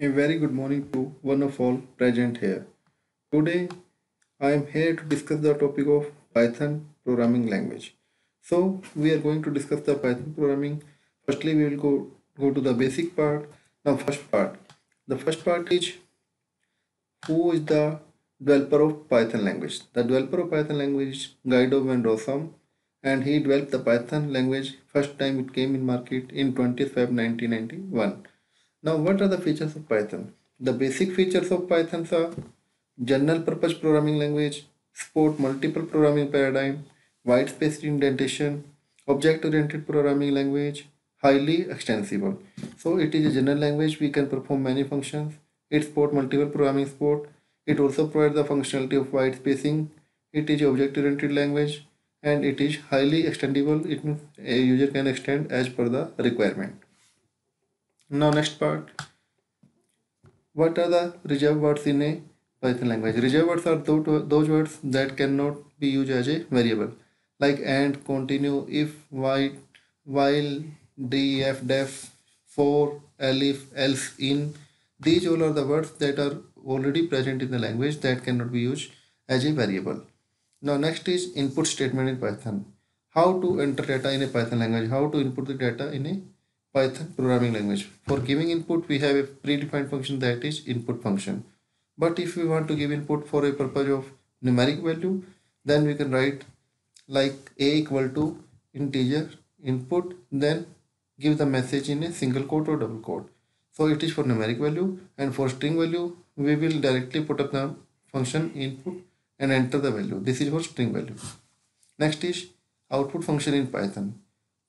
A very good morning to one of all present here. Today I am here to discuss the topic of Python programming language. So we are going to discuss the Python programming. Firstly we will go, go to the basic part. Now first part. The first part is who is the developer of Python language. The developer of Python language is Guido van Rossum and he developed the Python language first time it came in market in 20th Feb 1991 now what are the features of Python? The basic features of Python are general purpose programming language, support multiple programming paradigm, white space indentation, object oriented programming language, highly extensible. So it is a general language we can perform many functions. It support multiple programming support. It also provides the functionality of white spacing. It is object oriented language and it is highly extendable. It means a user can extend as per the requirement. Now next part. What are the reserved words in a Python language? Reserved words are those words that cannot be used as a variable like and, continue, if, while, while, def, def, for, elif, else, in. These all are the words that are already present in the language that cannot be used as a variable. Now next is input statement in Python. How to enter data in a Python language, how to input the data in a Python programming language. For giving input, we have a predefined function that is input function. But if we want to give input for a purpose of numeric value, then we can write like a equal to integer input, then give the message in a single quote or double quote. So it is for numeric value and for string value, we will directly put up the function input and enter the value. This is for string value. Next is output function in Python.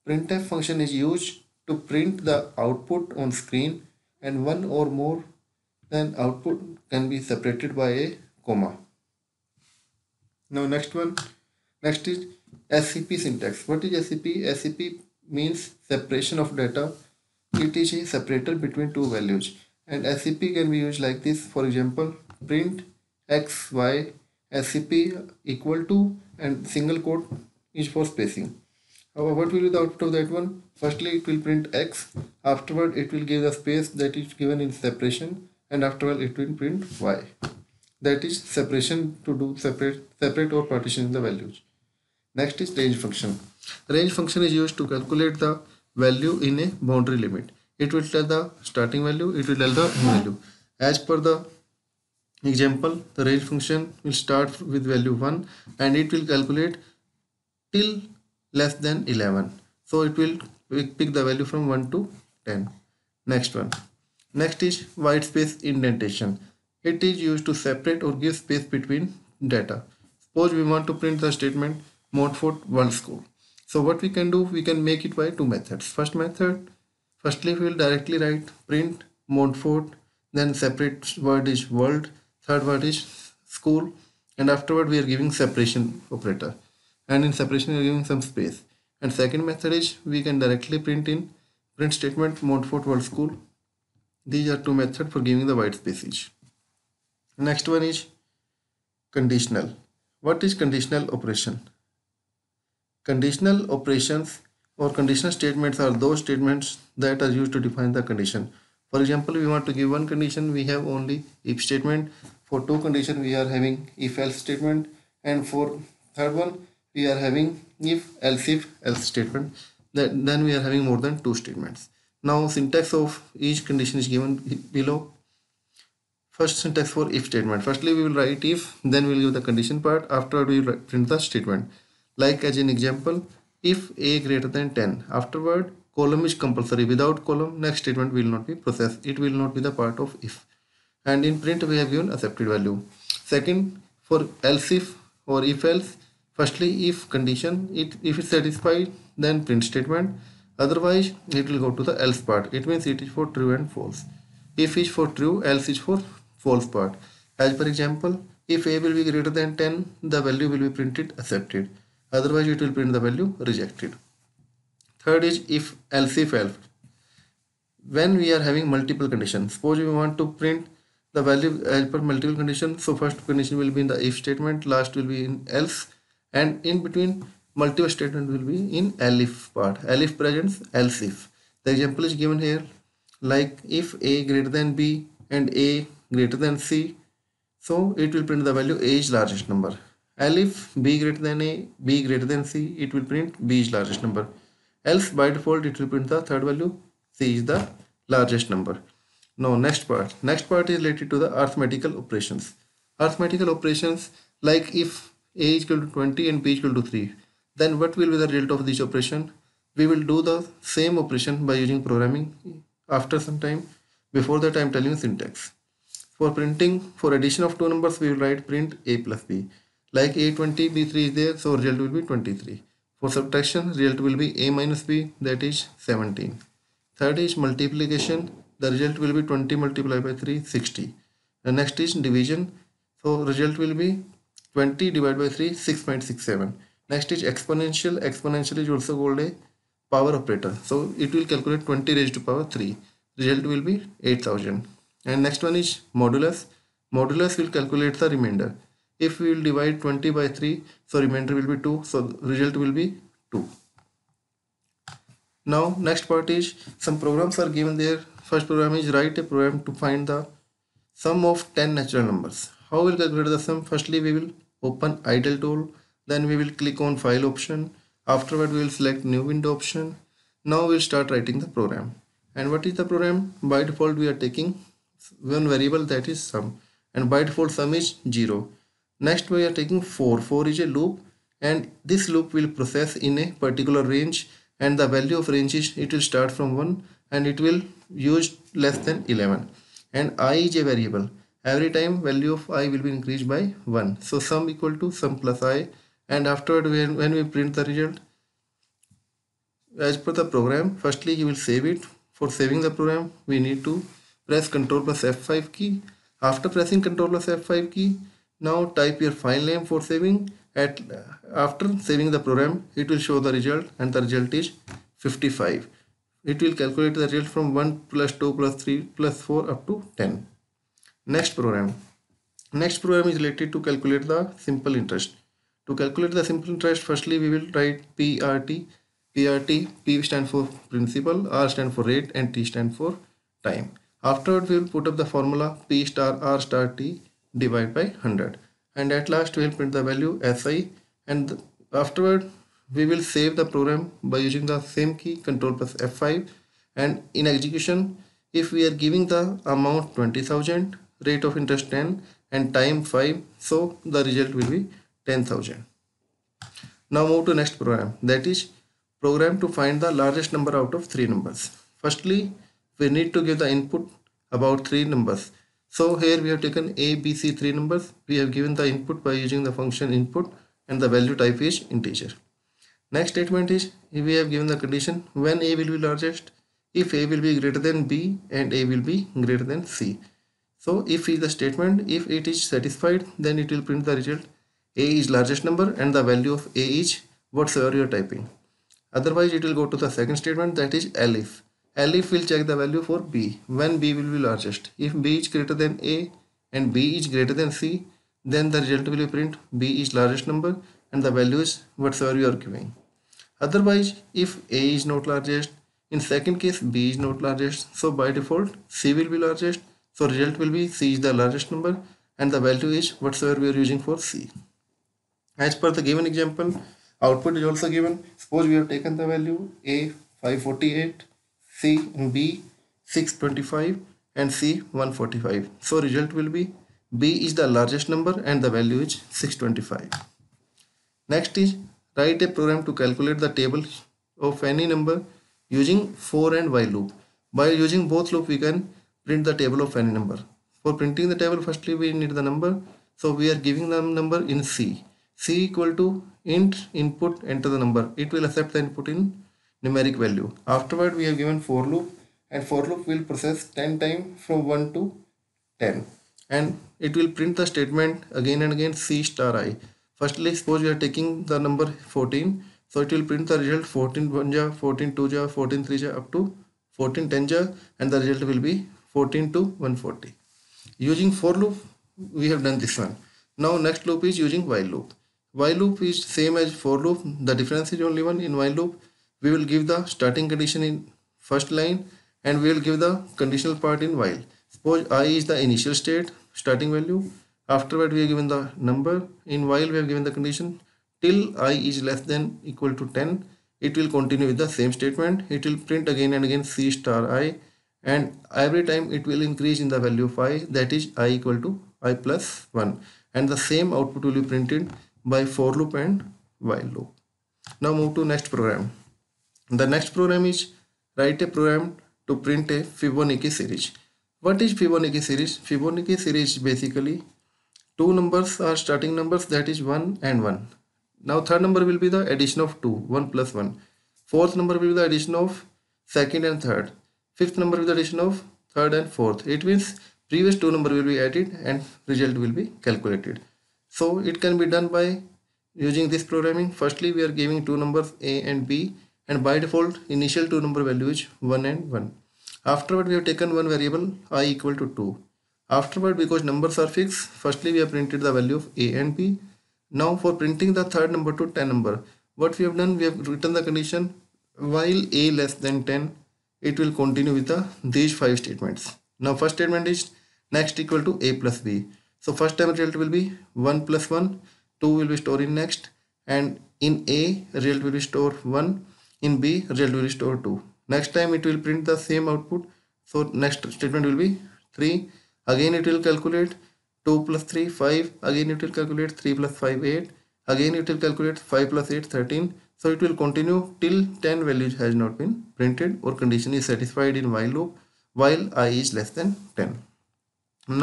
Printf function is used to print the output on screen and one or more then output can be separated by a comma. Now next one, next is SCP syntax. What is SCP? SCP means separation of data. It is a separator between two values and SCP can be used like this. For example, print x, y, SCP equal to and single quote is for spacing. However, what will be the output of that one? Firstly, it will print x. Afterward, it will give the space that is given in separation, and afterward, it will print y. That is separation to do separate, separate or partition the values. Next is range function. Range function is used to calculate the value in a boundary limit. It will tell the starting value, it will tell the value. As per the example, the range function will start with value 1 and it will calculate till less than 11 so it will pick the value from 1 to 10 next one. Next is white space indentation. It is used to separate or give space between data. Suppose we want to print the statement Montfort World School. So what we can do we can make it by two methods. First method firstly we will directly write print Montfort then separate word is world third word is school and afterward we are giving separation operator and in separation we are giving some space. And second method is we can directly print in print statement Montfort World School. These are two methods for giving the white spaces next one is conditional. What is conditional operation? Conditional operations or conditional statements are those statements that are used to define the condition. For example we want to give one condition we have only if statement. For two condition we are having if else statement. And for third one we are having if else if else statement that then we are having more than two statements. Now syntax of each condition is given below. First syntax for if statement. Firstly we will write if then we will give the condition part. After we print the statement. Like as an example if a greater than 10 afterward column is compulsory. Without column next statement will not be processed. It will not be the part of if. And in print we have given accepted value. Second for else if or if else firstly if condition it if it's satisfied then print statement. Otherwise it will go to the else part. It means it is for true and false. If is for true else is for false part. As per example if a will be greater than 10 the value will be printed accepted. Otherwise it will print the value rejected. Third is if else if else. When we are having multiple conditions suppose we want to print the value as per multiple condition so first condition will be in the if statement last will be in else and in between multiple statement will be in elif part. Elif presents else if the example is given here. Like if a greater than b and a greater than c so it will print the value a is largest number. Else if b greater than a b greater than c it will print b is largest number. Else by default it will print the third value c is the largest number. Now next part. Next part is related to the arithmetical operations. Arithmetical operations like if a is equal to 20 and b is equal to 3 then what will be the result of this operation? We will do the same operation by using programming after some time. Before that I am telling you syntax. For printing for addition of two numbers we will write print a plus b. Like a20 b3 is there so result will be 23 for subtraction result will be a minus b that is 17 third is multiplication. The result will be 20 multiplied by 3 60 the next is division. So result will be 20 divided by 3 6.67 next is exponential. Exponential is also called a power operator. So it will calculate 20 raised to power 3 result will be 8000 and next one is modulus. Modulus will calculate the remainder. If we will divide 20 by 3 so remainder will be 2 so result will be 2 now next part is some programs are given there. First program is write a program to find the sum of 10 natural numbers how we'll calculate the sum? Firstly we will open idle tool. Then we will click on file option. Afterward we will select new window option. Now we'll start writing the program. And what is the program? By default we are taking one variable that is sum. And by default sum is 0 next we are taking for for is a loop. And this loop will process in a particular range. And the value of range is it will start from 1 and it will use less than 11 and i is a variable every time value of i will be increased by 1 so sum equal to sum plus i. And afterward when, when we print the result as per the program firstly you will save it. For saving the program we need to press ctrl plus f5 key. After pressing ctrl plus f5 key now type your file name for saving. At after saving the program it will show the result and the result is 55 it will calculate the result from 1 plus 2 plus 3 plus 4 up to 10 next program. Next program is related to calculate the simple interest. To calculate the simple interest, firstly we will write PRT. PRT, P stand for principal, R stand for rate and T stand for time. Afterward we will put up the formula P star R star T divided by 100 and at last we will print the value SI and afterward we will save the program by using the same key control plus F5 and in execution if we are giving the amount 20,000 rate of interest 10 and time 5 so the result will be 10,000. Now move to next program that is program to find the largest number out of three numbers. Firstly we need to give the input about three numbers. So here we have taken A, B, C three numbers. We have given the input by using the function input and the value type is integer. Next statement is we have given the condition when A will be largest if A will be greater than B and A will be greater than C. So if is the statement if it is satisfied then it will print the result a is largest number and the value of a is whatsoever you are typing. Otherwise it will go to the second statement that is elif. Elif will check the value for b when b will be largest. If b is greater than a and b is greater than c then the result will be print b is largest number and the value is whatsoever you are giving. Otherwise if a is not largest in second case b is not largest so by default c will be largest so result will be c is the largest number and the value is whatsoever we are using for c. As per the given example, output is also given. Suppose we have taken the value A 548, C B 625 and C 145. So result will be B is the largest number and the value is 625. Next is write a program to calculate the table of any number using for and while loop. By using both loop we can print the table of any number. For printing the table firstly we need the number. So we are giving the number in C. C equal to int input enter the number. It will accept the input in numeric value. Afterward we have given for loop and for loop will process 10 time from 1 to 10 and it will print the statement again and again c star i. Firstly suppose we are taking the number 14 so it will print the result 14 1 ja 14 2 ja 14 3 ja up to 14 10 ja and the result will be 14 to 140 using for loop we have done this one. Now next loop is using while loop. While loop is same as for loop. The difference is only one in while loop. We will give the starting condition in first line and we will give the conditional part in while. Suppose i is the initial state starting value. Afterward we are given the number. In while we have given the condition. Till i is less than equal to 10 it will continue with the same statement. It will print again and again c star i and every time it will increase in the value of i that is i equal to i plus 1 and the same output will be printed by for loop and while loop now move to next program the next program is write a program to print a Fibonacci series. What is Fibonacci series? Fibonacci series basically two numbers are starting numbers that is 1 and 1. Now third number will be the addition of 2, 1 plus 1. Fourth number will be the addition of second and third. Fifth number the addition of third and fourth. It means previous two number will be added and result will be calculated. So it can be done by using this programming. Firstly we are giving two numbers A and B and by default initial two number value is 1 and 1 afterward we have taken one variable i equal to 2 afterward because numbers are fixed firstly we have printed the value of a and b now for printing the third number to 10 number what we have done we have written the condition while a less than 10 it will continue with the these five statements. Now first statement is next equal to a plus b. So first time result will be 1 plus 1 2 will be stored in next. And in a result will be stored 1 in b result will be store 2 next time it will print the same output. So next statement will be 3 again it will calculate 2 plus 3 5 again it will calculate 3 plus 5 8 again it will calculate 5 plus 8 13 so it will continue till 10 values has not been printed or condition is satisfied in while loop while i is less than 10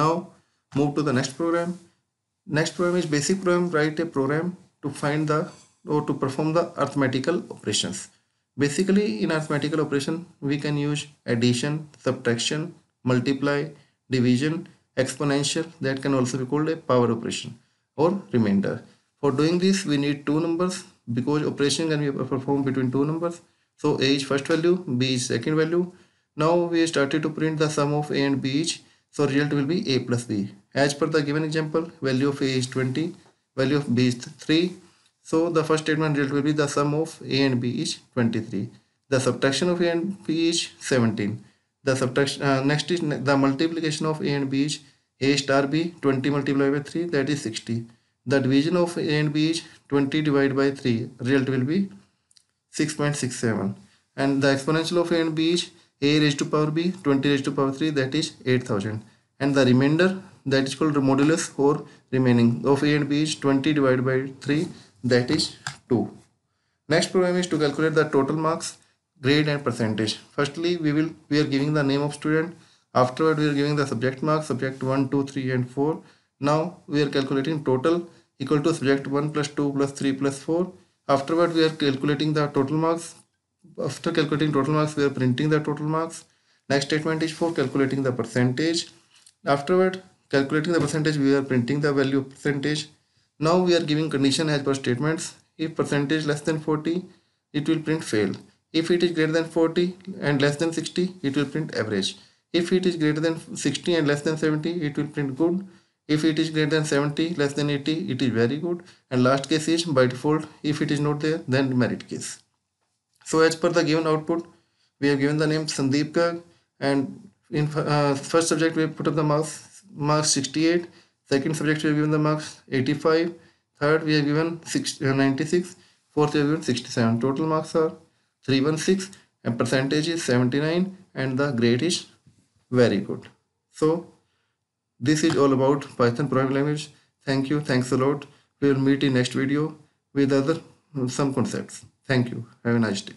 now move to the next program. Next program is basic program. Write a program to find the or to perform the arithmetical operations. Basically in arithmetical operation we can use addition, subtraction, multiply, division, exponential. That can also be called a power operation or remainder. For doing this we need two numbers because operation can be performed between two numbers. So A is first value, B is second value. Now we started to print the sum of A and B each. So result will be A plus B. As per the given example, value of A is 20, value of B is 3 so the first statement result will be the sum of A and B is 23. The subtraction of A and B is 17. The subtraction uh, next is the multiplication of A and B is A star B 20 multiplied by 3 that is 60. The division of A and B is 20 divided by 3 result will be 6.67 and the exponential of A and B is A raised to power B 20 raised to power 3 that is 8000 and the remainder that is called modulus or remaining of A and B is 20 divided by 3 that is 2. Next problem is to calculate the total marks, grade and percentage. Firstly, we will we are giving the name of student. Afterward, we are giving the subject marks, subject 1, 2, 3 and 4. Now we are calculating total equal to subject 1 plus 2 plus 3 plus 4. Afterward, we are calculating the total marks. After calculating total marks, we are printing the total marks. Next statement is for calculating the percentage. Afterward, calculating the percentage, we are printing the value percentage now we are giving condition as per statements. If percentage less than 40, it will print fail. If it is greater than 40 and less than 60, it will print average. If it is greater than 60 and less than 70, it will print good. If it is greater than 70, less than 80, it is very good. And last case is by default, if it is not there, then merit case. So as per the given output, we have given the name Sandeep Garg. And in uh, first subject we have put up the marks, marks 68 second subject we have given the marks 85 third we have given 6, uh, 96 fourth we have given 67 total marks are 316 and percentage is 79 and the grade is very good. So this is all about python programming language. Thank you. Thanks a lot. We will meet in next video with other some concepts. Thank you. Have a nice day